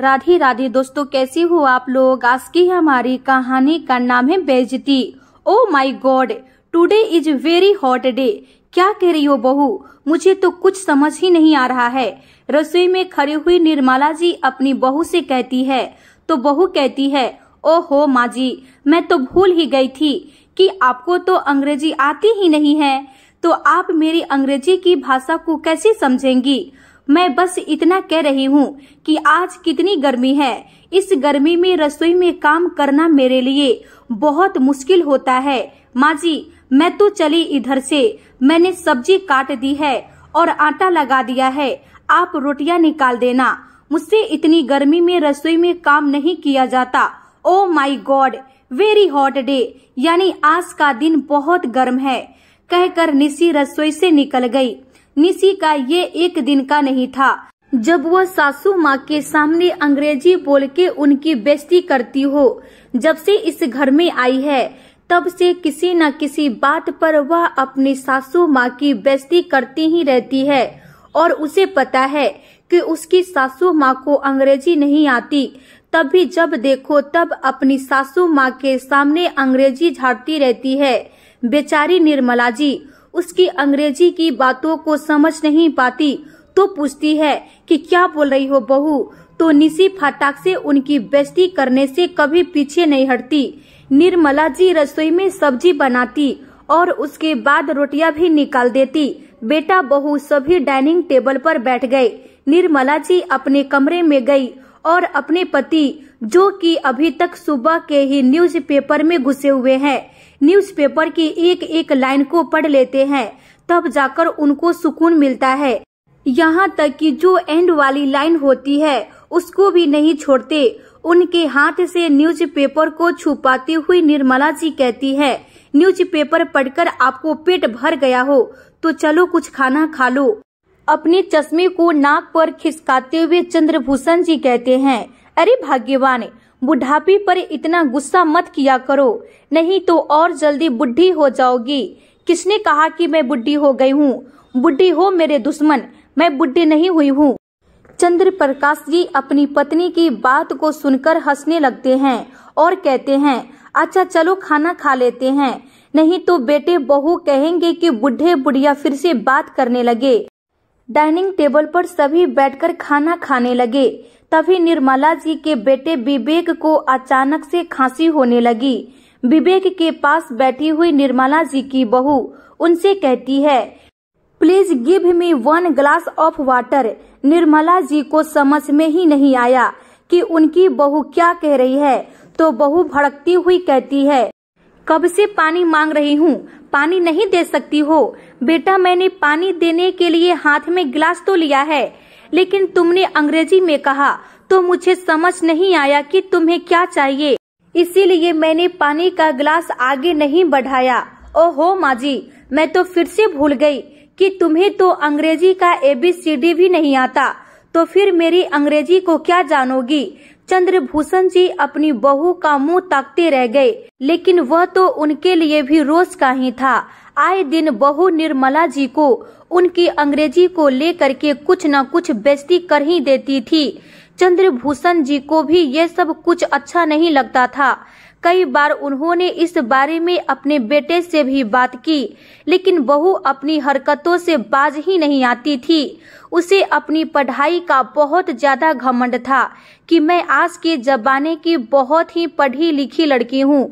राधे राधे दोस्तों, कैसे हो आप लोग? आज की हमारी कहानी का नाम है बेजती ओ my God today is very hot day क्या कह रही हो बहू? मुझे तो कुछ समझ ही नहीं आ रहा है। रसोई में खड़ी हुई निर्मला जी अपनी बहू से कहती है तो बहू कहती है, ओहो माँ जी मैं तो भूल ही गई थी कि आपको तो अंग्रेज़ी आती ही नहीं है। तो आप मेरी अंग्रेज़ी की भाषा को कैसे समझेंगी? मैं बस इतना कह रही हूँ कि आज कितनी गर्मी है। इस गर्मी में रसोई में काम करना मेरे लिए बहुत मुश्किल होता है। माँ जी मैं तो चली इधर से। मैंने सब्ज़ी काट दी है और आटा लगा दिया है। आप रोटियाँ निकाल देना। मुझसे इतनी गर्मी में रसोई में काम नहीं किया जाता। ओ my God very hot day यानी आज का दिन बहुत गर्म है। कहकर निशी रसोई से निकल गई। निशी का ये एक दिन का नहीं था। जब वह सासू माँ के सामने अंग्रेज़ी बोल के उनकी बेइज्जती करती हो, जब से इस घर में आई है, तब से किसी न किसी बात पर वह अपनी सासू माँ की बेइज्जती करती ही रहती है। और उसे पता है कि उसकी सासू माँ को अंग्रेज़ी नहीं आती। तब भी जब देखो, तब अपनी सासू माँ के सामने अंग्रेज़ी झाड़ती रहती है। बेचारी निर्मला जी उसकी अंग्रेज़ी की बातों को समझ नहीं पाती तो पूछती है कि क्या बोल रही हो बहू? तो निसी फटाक से उनकी बेस्ती करने से कभी पीछे नहीं हटती। निर्मला जी रसोई में सब्ज़ी बनाती और उसके बाद रोटियाँ भी निकाल देती। बेटा बहू सभी डाइनिंग टेबल पर बैठ गए। निर्मला जी अपने कमरे में गई और अपने पति, जो कि अभी तक सुबह के ही न्यूज़पेपर में घुसे हुए हैं न्यूज़पेपर की एक एक लाइन को पढ़ लेते हैं, तब जाकर उनको सुकून मिलता है। यहाँ तक कि जो एंड वाली लाइन होती है, उसको भी नहीं छोड़ते। उनके हाथ से न्यूज़पेपर को छुपाती हुई निर्मला जी कहती है, न्यूज़पेपर पढ़कर आपको पेट भर गया हो तो चलो कुछ खाना खा लो। अपने चश्मे को नाक पर खिसकाते हुए चंद्रभूषण जी कहते हैं, अरे भाग्यवान बुढ़ापे पर इतना गुस्सा मत किया करो। नहीं तो और जल्दी बुढ़ी हो जाओगी। किसने कहा कि मैं बुढ़ी हो गई हूँ? बुढ़ी हो मेरे दुश्मन, मैं बुढ़ी नहीं हुई हूँ। चंद्र प्रकाश जी अपनी पत्नी की बात को सुनकर हंसने लगते हैं और कहते हैं अच्छा चलो खाना खा लेते हैं। नहीं तो बेटे बहू कहेंगे कि बुढ़े बुढ़िया फिर से बात करने लगे। डाइनिंग टेबल पर सभी बैठकर खाना खाने लगे। तभी निर्मला जी के बेटे विवेक को अचानक से खांसी होने लगी। विवेक के पास बैठी हुई निर्मला जी की बहू उनसे कहती है, please give me one glass of water. Nirmala ji को समझ में ही नहीं आया कि उनकी बहू क्या कह रही है। तो बहू भड़कती हुई कहती है, कब से पानी मांग रही हूँ? पानी नहीं दे सकती हो। बेटा, मैंने पानी देने के लिए हाथ में गिलास तो लिया है। लेकिन तुमने अंग्रेज़ी में कहा तो मुझे समझ नहीं आया कि तुम्हें क्या चाहिए। इसीलिए मैंने पानी का गिलास आगे नहीं बढ़ाया। ओहो माँ जी मैं तो फिर से भूल गई कि तुम्हें तो अंग्रेज़ी का एबीसीडी भी नहीं आता। तो फिर मेरी अंग्रेज़ी को क्या जानोगी? चंद्रभूषण जी अपनी बहू का मुँह ताकते रह गए, लेकिन वह तो उनके लिए भी रोज का ही था। आए दिन बहू निर्मला जी को उनकी अंग्रेज़ी को लेकर के कुछ न कुछ बेइज्जती कर ही देती थी। चंद्रभूषण जी को भी ये सब कुछ अच्छा नहीं लगता था। कई बार उन्होंने इस बारे में अपने बेटे से भी बात की, लेकिन बहू अपनी हरकतों से बाज ही नहीं आती थी। उसे अपनी पढ़ाई का बहुत ज़्यादा घमंड था कि मैं आज के जमाने की बहुत ही पढ़ी लिखी लड़की हूँ।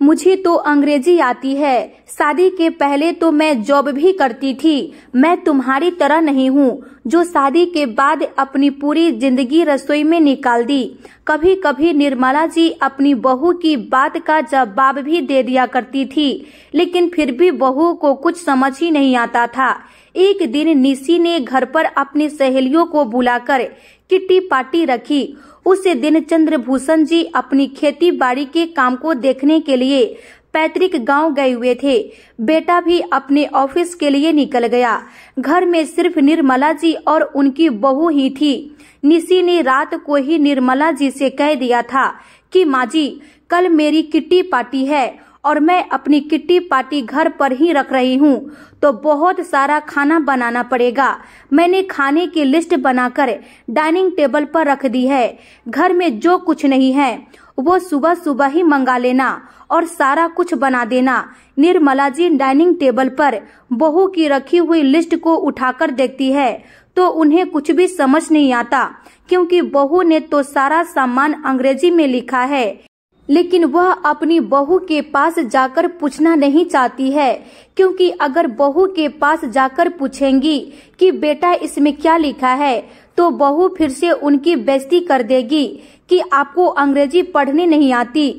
मुझे तो अंग्रेज़ी आती है। शादी के पहले तो मैं जॉब भी करती थी। मैं तुम्हारी तरह नहीं हूँ, जो शादी के बाद अपनी पूरी ज़िंदगी रसोई में निकाल दी। कभी कभी निर्मला जी अपनी बहू की बात का जवाब भी दे दिया करती थी, लेकिन फिर भी बहू को कुछ समझ ही नहीं आता था। एक दिन निशी ने घर पर अपनी सहेलियों को बुलाकर किट्टी पार्टी रखी उस दिन चंद्रभूषण जी अपनी खेती बाड़ी के काम को देखने के लिए पैतृक गाँव गए हुए थे। बेटा भी अपने ऑफ़िस के लिए निकल गया। घर में सिर्फ़ निर्मला जी और उनकी बहू ही थी। निशी ने रात को ही निर्मला जी से कह दिया था कि, माँ जी, कल मेरी किट्टी पार्टी है और मैं अपनी किट्टी पार्टी घर पर ही रख रही हूँ। तो बहुत सारा खाना बनाना पड़ेगा। मैंने खाने की लिस्ट बनाकर डाइनिंग टेबल पर रख दी है। घर में जो कुछ नहीं है, वो सुबह सुबह ही मंगा लेना और सारा कुछ बना देना। निर्मला जी डाइनिंग टेबल पर बहू की रखी हुई लिस्ट को उठाकर देखती है। तो उन्हें कुछ भी समझ नहीं आता, क्योंकि बहू ने तो सारा सामान अंग्रेज़ी में लिखा है। लेकिन वह अपनी बहू के पास जाकर पूछना नहीं चाहती है, क्योंकि अगर बहू के पास जाकर पूछेंगी कि बेटा इसमें क्या लिखा है तो बहू फिर से उनकी बेइज्जती कर देगी कि आपको अंग्रेज़ी पढ़ने नहीं आती।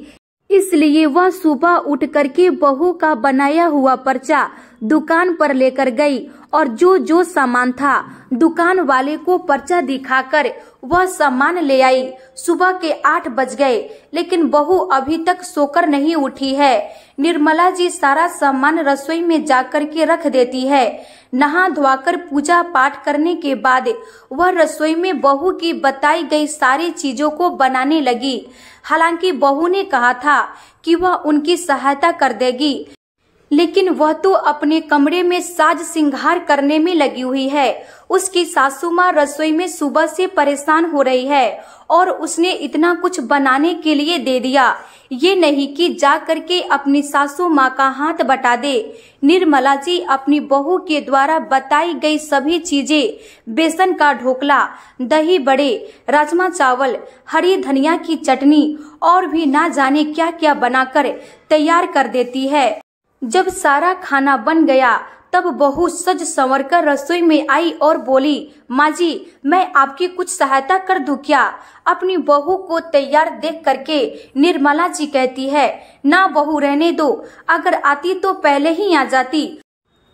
इसलिए वह सुबह उठ करके बहू का बनाया हुआ पर्चा दुकान पर लेकर गई और जो जो सामान था, दुकान वाले को पर्चा दिखाकर वह सामान ले आई। सुबह के आठ बज गए, लेकिन बहू अभी तक सोकर नहीं उठी है। निर्मला जी सारा सामान रसोई में जाकर के रख देती है। नहा धोकर पूजा पाठ करने के बाद वह रसोई में बहू की बताई गई सारी चीज़ों को बनाने लगी। हालाँकि बहू ने कहा था कि वह उनकी सहायता कर देगी। लेकिन वह तो अपने कमरे में साज सिंगार करने में लगी हुई है। उसकी सासू माँ रसोई में सुबह से परेशान हो रही है और उसने इतना कुछ बनाने के लिए दे दिया। ये नहीं कि जा करके अपनी सासू माँ का हाथ बटा दे। निर्मला जी अपनी बहू के द्वारा बताई गई सभी चीज़ें, बेसन का ढोकला, दही बड़े, राजमा चावल, हरी धनिया की चटनी और भी ना जाने क्या क्या बनाकर तैयार कर देती है। जब सारा खाना बन गया, तब बहू सज संवर कर रसोई में आई और बोली माँ जी मैं आपकी कुछ सहायता कर दूँ क्या? अपनी बहू को तैयार देख करके निर्मला जी कहती है, ना बहू, रहने दो। अगर आती तो पहले ही आ जाती।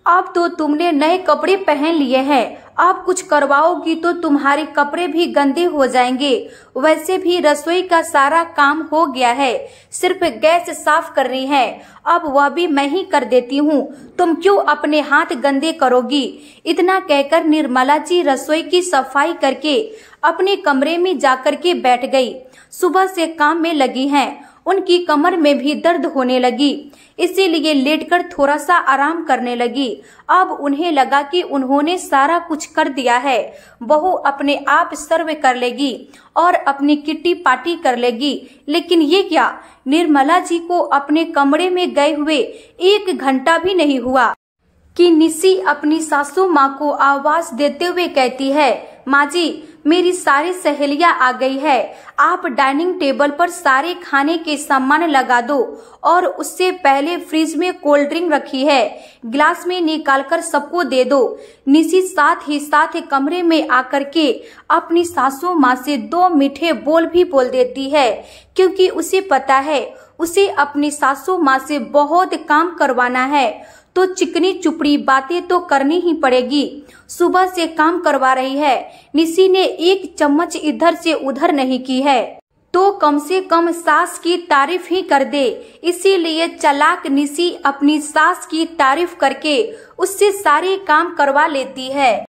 अब तो तुमने नए कपड़े पहन लिए हैं। अब कुछ करवाओगी तो तुम्हारे कपड़े भी गंदे हो जाएँगे। वैसे भी रसोई का सारा काम हो गया है। सिर्फ़ गैस साफ़ कर रही है। अब वह भी मैं ही कर देती हूँ। तुम क्यों अपने हाथ गंदे करोगी? इतना कहकर निर्मला जी रसोई की सफ़ाई करके अपने कमरे में जाकर के बैठ गई। सुबह से काम में लगी हैं। उनकी कमर में भी दर्द होने लगी। इसीलिए लेटकर थोड़ा सा आराम करने लगी। अब उन्हें लगा कि उन्होंने सारा कुछ कर दिया है। बहू अपने आप सर्व कर लेगी और अपनी किट्टी पार्टी कर लेगी। लेकिन ये क्या? निर्मला जी को अपने कमरे में गए हुए एक घंटा भी नहीं हुआ। कि निसी अपनी सासू माँ को आवाज़ देते हुए कहती है, माँ जी, मेरी सारी सहेलियाँ आ गई है। आप डाइनिंग टेबल पर सारे खाने के सामान लगा दो और उससे पहले फ्रिज में कोल्ड ड्रिंक रखी है। गिलास में निकालकर सबको दे दो। निशी साथ ही साथ कमरे में आकर के अपनी सासू माँ से दो मीठे बोल भी बोल देती है, क्योंकि उसे पता है, उसे अपनी सासू माँ से बहुत काम करवाना है। तो चिकनी चुपड़ी बातें तो करनी ही पड़ेगी। सुबह से काम करवा रही है। निशी ने एक चम्मच इधर से उधर नहीं की है। तो कम से कम सास की तारीफ़ ही कर दे। इसीलिए चलाक निशी अपनी सास की तारीफ़ करके उससे सारे काम करवा लेती है।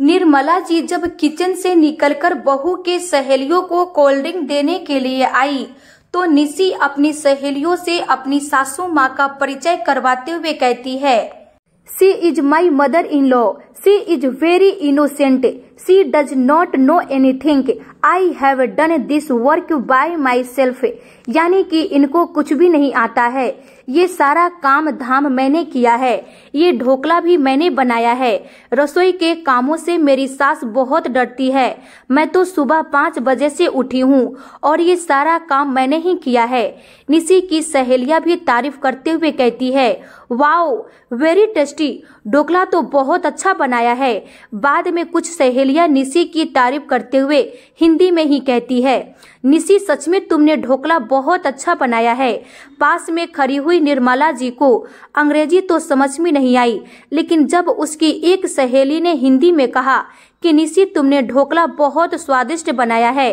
निर्मला जी जब किचन से निकलकर बहू के सहेलियों को कोल्ड ड्रिंक देने के लिए आई तो निशी अपनी सहेलियों से अपनी सासू माँ का परिचय करवाते हुए कहती है she is my mother in law she is very innocent she does not know anything I have done this work by myself यानी कि इनको कुछ भी नहीं आता है। ये सारा काम धाम मैंने किया है। ये ढोकला भी मैंने बनाया है। रसोई के कामों से मेरी सास बहुत डरती है। मैं तो सुबह पाँच बजे से उठी हूँ और ये सारा काम मैंने ही किया है। निशी की सहेलियाँ भी तारीफ़ करते हुए कहती है, वाओ वेरी टेस्टी ढोकला तो बहुत अच्छा बनाया है। बाद में कुछ सहेलियाँ निसी की तारीफ़ करते हुए हिंदी में ही कहती है। निशी सच में तुमने ढोकला बहुत अच्छा बनाया है। पास में खड़ी हुई निर्मला जी को अंग्रेज़ी तो समझ में नहीं आई, लेकिन जब उसकी एक सहेली ने हिंदी में कहा कि निशी तुमने ढोकला बहुत स्वादिष्ट बनाया है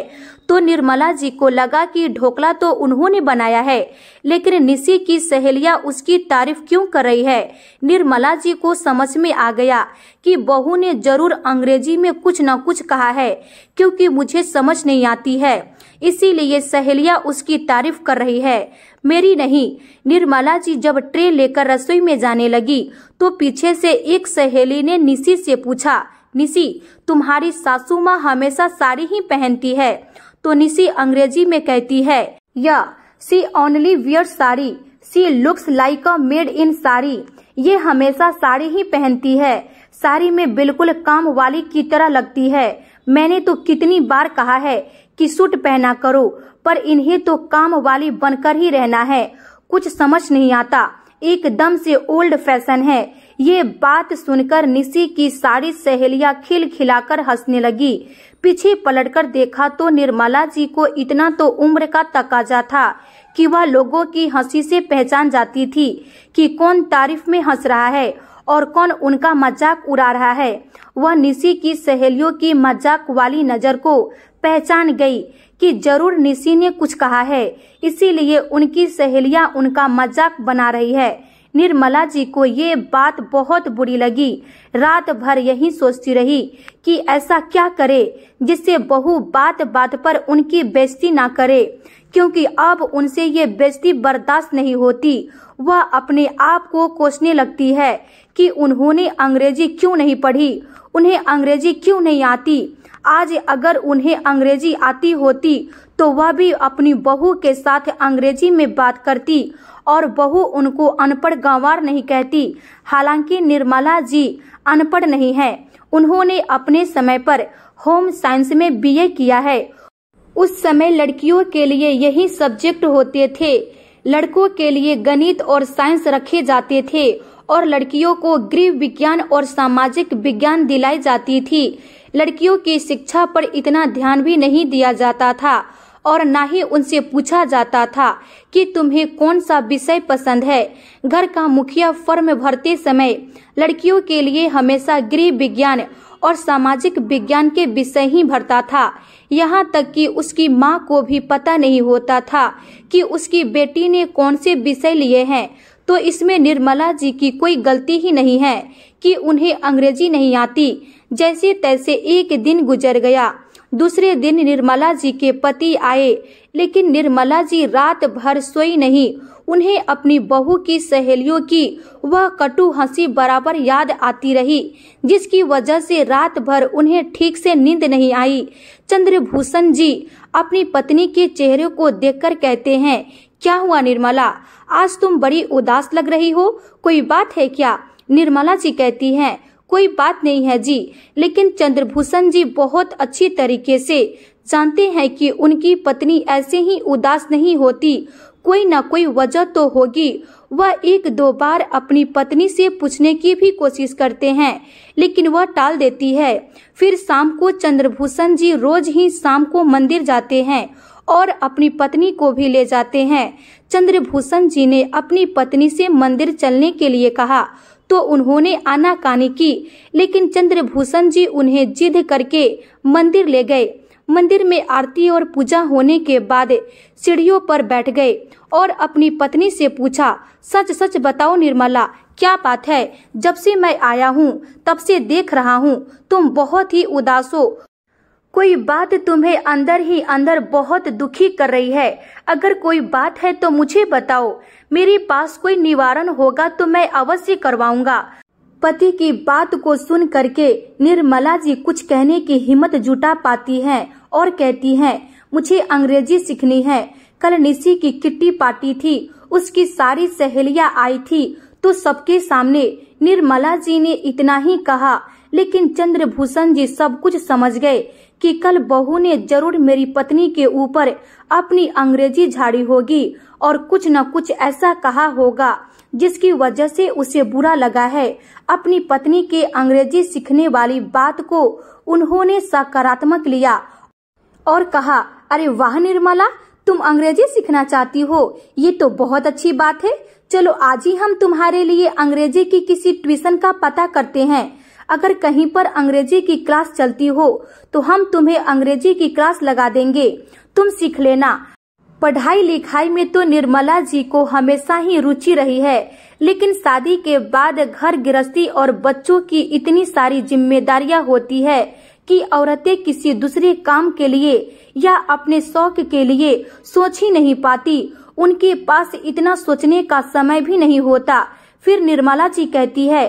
तो निर्मला जी को लगा कि ढोकला तो उन्होंने बनाया है, लेकिन निशी की सहेलियाँ उसकी तारीफ़ क्यों कर रही है? निर्मला जी को समझ में आ गया कि बहू ने ज़रूर अंग्रेज़ी में कुछ न कुछ कहा है, क्योंकि मुझे समझ नहीं आती है। इसीलिए सहेलियाँ उसकी तारीफ़ कर रही है। मेरी नहीं, निर्मला जी जब ट्रे लेकर रसोई में जाने लगी तो पीछे से एक सहेली ने निशी से पूछा निशी तुम्हारी सासू माँ हमेशा साड़ी ही पहनती है। तो निशी अंग्रेज़ी में कहती है, yeah, she only wear sari, she looks like a maid in sari. ये हमेशा साड़ी ही पहनती है। साड़ी में बिल्कुल काम वाली की तरह लगती है। मैंने तो कितनी बार कहा है कि सूट पहना करो, पर इन्हें तो काम वाली बनकर ही रहना है। कुछ समझ नहीं आता। एकदम से ओल्ड फ़ैशन है। ये बात सुनकर निशी की सारी सहेलियाँ खिल खिलाकर हंसने लगी। पीछे पलटकर देखा तो निर्मला जी को इतना तो उम्र का तकाजा था कि वह लोगों की हँसी से पहचान जाती थी कि कौन तारीफ़ में हंस रहा है और कौन उनका मज़ाक उड़ा रहा है। वह निशी की सहेलियों की मज़ाक वाली नज़र को पहचान गई कि ज़रूर निशी ने कुछ कहा है। इसीलिए उनकी सहेलियाँ उनका मज़ाक बना रही है। निर्मला जी को ये बात बहुत बुरी लगी। रात भर यही सोचती रही कि ऐसा क्या करे जिससे बहू बात बात पर उनकी बेइज्जती ना करे। क्योंकि अब उनसे ये बेइज्जती बर्दाश्त नहीं होती। वह अपने आप को कोसने लगती है कि उन्होंने अंग्रेज़ी क्यों नहीं पढ़ी? उन्हें अंग्रेज़ी क्यों नहीं आती? आज अगर उन्हें अंग्रेज़ी आती होती तो वह भी अपनी बहू के साथ अंग्रेज़ी में बात करती और बहू उनको अनपढ़ गंवार नहीं कहती। हालाँकि निर्मला जी अनपढ़ नहीं है। उन्होंने अपने समय पर होम साइंस में बीए किया है। उस समय लड़कियों के लिए यही सब्जेक्ट होते थे। लड़कों के लिए गणित और साइंस रखे जाते थे और लड़कियों को गृह विज्ञान और सामाजिक विज्ञान दिलाई जाती थी। लड़कियों की शिक्षा पर इतना ध्यान भी नहीं दिया जाता था और न ही उनसे पूछा जाता था कि तुम्हें कौन सा विषय पसंद है। घर का मुखिया फर्म भरते समय लड़कियों के लिए हमेशा गृह विज्ञान और सामाजिक विज्ञान के विषय ही भरता था। यहाँ तक कि उसकी माँ को भी पता नहीं होता था कि उसकी बेटी ने कौन से विषय लिए हैं। तो इसमें निर्मला जी की कोई गलती ही नहीं है कि उन्हें अंग्रेज़ी नहीं आती। जैसे तैसे एक दिन गुजर गया। दूसरे दिन निर्मला जी के पति आए, लेकिन निर्मला जी रात भर सोई नहीं। उन्हें अपनी बहू की सहेलियों की वह कटु हँसी बराबर याद आती रही, जिसकी वजह से रात भर उन्हें ठीक से नींद नहीं आई। चंद्रभूषण जी अपनी पत्नी के चेहरे को देखकर कहते हैं, क्या हुआ निर्मला? आज तुम बड़ी उदास लग रही हो? कोई बात है क्या? निर्मला जी कहती हैं कोई बात नहीं है जी। लेकिन चंद्रभूषण जी बहुत अच्छी तरीके से जानते हैं कि उनकी पत्नी ऐसे ही उदास नहीं होती। कोई न कोई वजह तो होगी। वह एक दो बार अपनी पत्नी से पूछने की भी कोशिश करते हैं, लेकिन वह टाल देती है। फिर शाम को चंद्रभूषण जी रोज ही शाम को मंदिर जाते हैं और अपनी पत्नी को भी ले जाते हैं। चंद्रभूषण जी ने अपनी पत्नी से मंदिर चलने के लिए कहा। तो उन्होंने आनाकानी की, लेकिन चंद्रभूषण जी उन्हें जिद करके मंदिर ले गए। मंदिर में आरती और पूजा होने के बाद सीढ़ियों पर बैठ गए और अपनी पत्नी से पूछा, सच सच बताओ निर्मला, क्या बात है? जब से मैं आया हूँ, तब से देख रहा हूँ, तुम बहुत ही उदास हो। कोई बात तुम्हें अंदर ही अंदर बहुत दुखी कर रही है। अगर कोई बात है तो मुझे बताओ। मेरे पास कोई निवारण होगा तो मैं अवश्य करवाऊँगा। पति की बात को सुन करके निर्मला जी कुछ कहने की हिम्मत जुटा पाती हैं और कहती हैं, मुझे अंग्रेज़ी सीखनी है। कल निशी की किट्टी पार्टी थी, उसकी सारी सहेलियाँ आई थी तो सबके सामने निर्मला जी ने इतना ही कहा। लेकिन चंद्रभूषण जी सब कुछ समझ गए कि कल बहू ने ज़रूर मेरी पत्नी के ऊपर अपनी अंग्रेज़ी झाड़ी होगी और कुछ न कुछ ऐसा कहा होगा, जिसकी वजह से उसे बुरा लगा है। अपनी पत्नी के अंग्रेज़ी सीखने वाली बात को उन्होंने सकारात्मक लिया और कहा, अरे वाह निर्मला, तुम अंग्रेज़ी सीखना चाहती हो। ये तो बहुत अच्छी बात है। चलो आज ही हम तुम्हारे लिए अंग्रेज़ी की किसी ट्यूशन का पता करते हैं। अगर कहीं पर अंग्रेज़ी की क्लास चलती हो तो हम तुम्हें अंग्रेज़ी की क्लास लगा देंगे। तुम सीख लेना। पढ़ाई लिखाई में तो निर्मला जी को हमेशा ही रुचि रही है, लेकिन शादी के बाद घर गृहस्थी और बच्चों की इतनी सारी जिम्मेदारियाँ होती है कि औरतें किसी दूसरे काम के लिए या अपने शौक के लिए सोच ही नहीं पाती। उनके पास इतना सोचने का समय भी नहीं होता। फिर निर्मला जी कहती है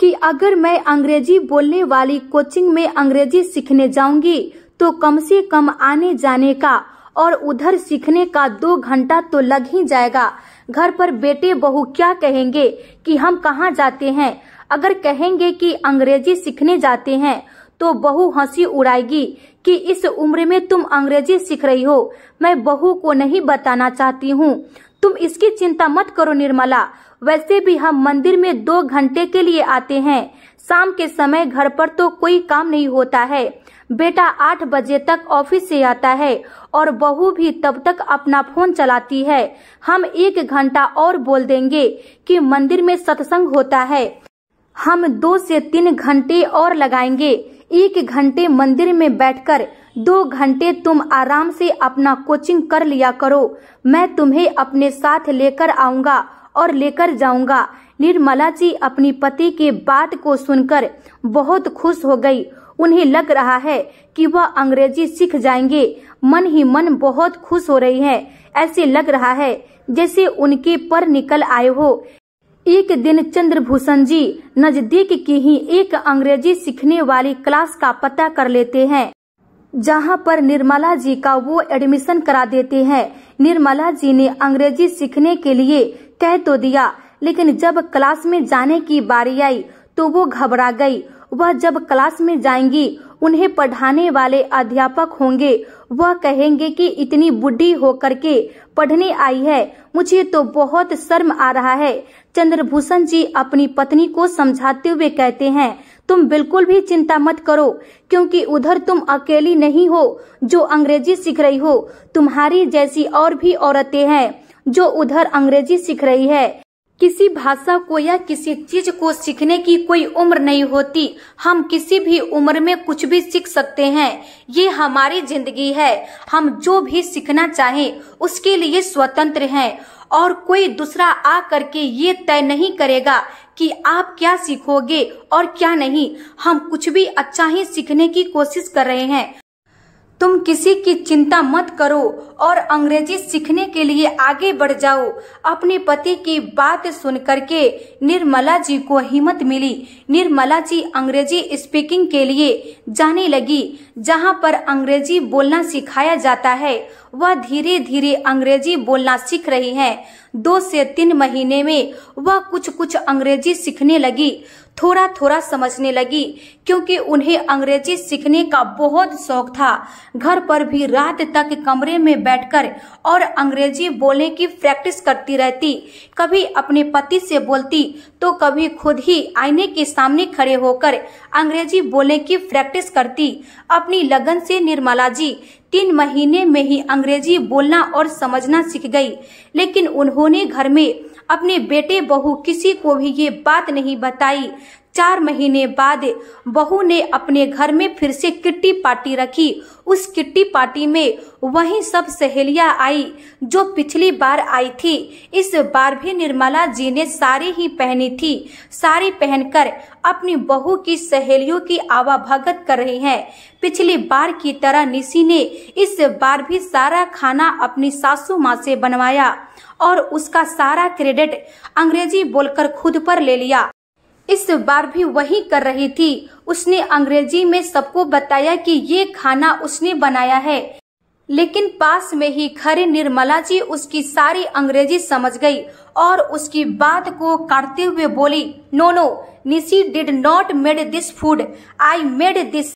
कि अगर मैं अंग्रेज़ी बोलने वाली कोचिंग में अंग्रेज़ी सीखने जाऊँगी तो कम से कम आने जाने का और उधर सीखने का दो घंटा तो लग ही जाएगा। घर पर बेटे बहू क्या कहेंगे कि हम कहाँ जाते हैं? अगर कहेंगे कि अंग्रेज़ी सीखने जाते हैं तो बहू हँसी उड़ाएगी कि इस उम्र में तुम अंग्रेज़ी सीख रही हो। मैं बहू को नहीं बताना चाहती हूँ। तुम इसकी चिंता मत करो निर्मला। वैसे भी हम मंदिर में दो घंटे के लिए आते हैं। शाम के समय घर पर तो कोई काम नहीं होता है। बेटा आठ बजे तक ऑफ़िस से आता है और बहू भी तब तक अपना फ़ोन चलाती है। हम एक घंटा और बोल देंगे कि मंदिर में सत्संग होता है। हम दो से तीन घंटे और लगाएँगे। एक घंटे मंदिर में बैठकर, दो घंटे तुम आराम से अपना कोचिंग कर लिया करो। मैं तुम्हें अपने साथ लेकर आऊँगा और लेकर जाऊँगा। निर्मला जी अपनी पति के बात को सुनकर बहुत खुश हो गई। उन्हें लग रहा है कि वह अंग्रेज़ी सीख जाएँगे। मन ही मन बहुत खुश हो रही है। ऐसे लग रहा है जैसे उनके पर निकल आए हो। एक दिन चंद्रभूषण जी नज़दीक की ही एक अंग्रेज़ी सीखने वाली क्लास का पता कर लेते हैं, जहाँ पर निर्मला जी का वो एडमिशन करा देते हैं। निर्मला जी ने अंग्रेज़ी सीखने के लिए कह तो दिया, लेकिन जब क्लास में जाने की बारी आई तो वो घबरा गई। वह जब क्लास में जाएँगी उन्हें पढ़ाने वाले अध्यापक होंगे। वह कहेंगे कि इतनी बुढ़ी होकर के पढ़ने आई है। मुझे तो बहुत शर्म आ रहा है। चंद्रभूषण जी अपनी पत्नी को समझाते हुए कहते हैं, तुम बिल्कुल भी चिंता मत करो, क्योंकि उधर तुम अकेली नहीं हो, जो अंग्रेज़ी सीख रही हो। तुम्हारी जैसी और भी औरतें हैं, जो उधर अंग्रेज़ी सीख रही है। किसी भाषा को या किसी चीज़ को सीखने की कोई उम्र नहीं होती। हम किसी भी उम्र में कुछ भी सीख सकते हैं। ये हमारी ज़िंदगी है। हम जो भी सीखना चाहें, उसके लिए स्वतंत्र हैं। और कोई दूसरा आ करके ये तय नहीं करेगा कि आप क्या सीखोगे और क्या नहीं। हम कुछ भी अच्छा ही सीखने की कोशिश कर रहे हैं। तुम किसी की चिंता मत करो और अंग्रेज़ी सीखने के लिए आगे बढ़ जाओ। अपने पति की बात सुन करके निर्मला जी को हिम्मत मिली। निर्मला जी अंग्रेज़ी स्पीकिंग के लिए जाने लगी, जहाँ पर अंग्रेज़ी बोलना सिखाया जाता है। वह धीरे धीरे अंग्रेज़ी बोलना सीख रही हैं। दो से तीन महीने में वह कुछ कुछ अंग्रेज़ी सीखने लगी। थोड़ा थोड़ा समझने लगी, क्योंकि उन्हें अंग्रेज़ी सीखने का बहुत शौक था। घर पर भी रात तक कमरे में बैठकर और अंग्रेज़ी बोलने की प्रैक्टिस करती रहती। कभी अपने पति से बोलती तो कभी खुद ही आईने के सामने खड़े होकर अंग्रेज़ी बोलने की प्रैक्टिस करती। अपनी लगन से निर्मला जी, तीन महीने में ही अंग्रेज़ी बोलना और समझना सीख गई, लेकिन उन्होंने घर में अपने बेटे बहू किसी को भी ये बात नहीं बताई। चार महीने बाद बहू ने अपने घर में फिर से किट्टी पार्टी रखी। उस किट्टी पार्टी में वही सब सहेलियाँ आई, जो पिछली बार आई थी। इस बार भी निर्मला जी ने साड़ी ही पहनी थी। साड़ी पहनकर अपनी बहू की सहेलियों की आवाभगत कर रही हैं। पिछली बार की तरह निशी ने इस बार भी सारा खाना अपनी सासू माँ से बनवाया और उसका सारा क्रेडिट अंग्रेज़ी बोलकर खुद पर ले लिया। इस बार भी वही कर रही थी। उसने अंग्रेज़ी में सबको बताया कि ये खाना उसने बनाया है। लेकिन पास में ही खड़े निर्मला जी उसकी सारी अंग्रेज़ी समझ गई और उसकी बात को काटते हुए बोली, no no Nishi did not made this food. I made this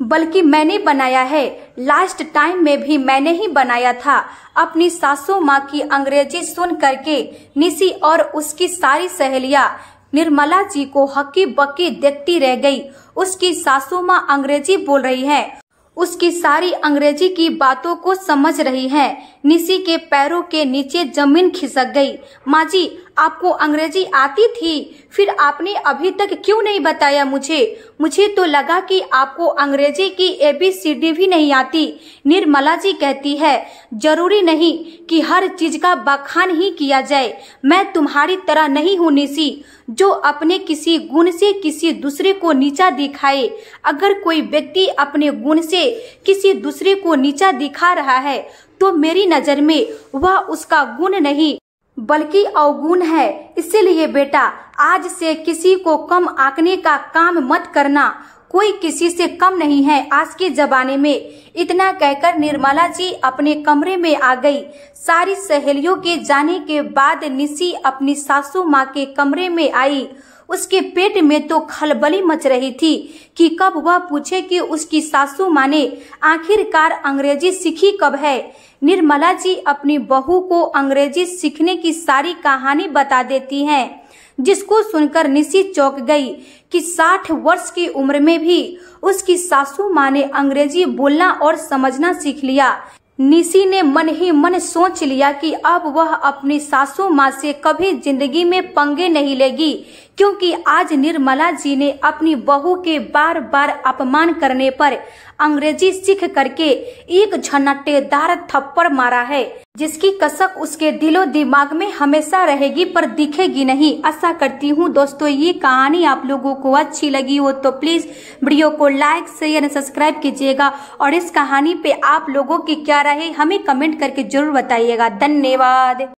बल्कि मैंने बनाया है। लास्ट टाइम में भी मैंने ही बनाया था। अपनी सासू माँ की अंग्रेज़ी सुन करके निशी और उसकी सारी सहेलियाँ निर्मला जी को हक्की बक्की देखती रह गई। उसकी सासू माँ अंग्रेज़ी बोल रही है। उसकी सारी अंग्रेज़ी की बातों को समझ रही है। निशी के पैरों के नीचे ज़मीन खिसक गई। माँ जी आपको अंग्रेज़ी आती थी, फिर आपने अभी तक क्यों नहीं बताया मुझे? मुझे तो लगा कि आपको अंग्रेज़ी की ए बी सी डी भी नहीं आती। निर्मला जी कहती है, ज़रूरी नहीं कि हर चीज़ का बखान ही किया जाए। मैं तुम्हारी तरह नहीं हूँ निशी जो अपने किसी गुण से किसी दूसरे को नीचा दिखाए। अगर कोई व्यक्ति अपने गुण से किसी दूसरे को नीचा दिखा रहा है तो मेरी नज़र में वह उसका गुण नहीं। बल्कि अवगुण है। इसीलिए बेटा, आज से किसी को कम आंकने का काम मत करना। कोई किसी से कम नहीं है आज के जमाने में। इतना कहकर निर्मला जी अपने कमरे में आ गई। सारी सहेलियों के जाने के बाद निशी अपनी सासू माँ के कमरे में आई। उसके पेट में तो खलबली मच रही थी कि कब वह पूछे कि उसकी सासू माँ ने, आखिरकार अंग्रेज़ी सीखी कब है? निर्मला जी अपनी बहू को अंग्रेज़ी सीखने की सारी कहानी बता देती हैं, जिसको सुनकर निशी चौंक गई कि साठ वर्ष की उम्र में भी उसकी सासू माँ ने अंग्रेज़ी बोलना और समझना सीख लिया। निशी ने मन ही मन सोच लिया कि अब वह अपनी सासू माँ से कभी ज़िंदगी में पंगे नहीं लेगी। क्योंकि आज निर्मला जी ने अपनी बहू के बार बार अपमान करने पर अंग्रेज़ी सीख करके एक झन्नटेदार थप्पड़ मारा है, जिसकी कसक उसके दिलो दिमाग में हमेशा रहेगी पर दिखेगी नहीं। आशा करती हूँ दोस्तों, ये कहानी आप लोगों को अच्छी लगी हो तो प्लीज़ वीडियो को लाइक शेयर सब्सक्राइब कीजिएगा और इस कहानी पे आप लोगों की क्या राय हमें कमेंट करके ज़रूर बताइएगा। धन्यवाद।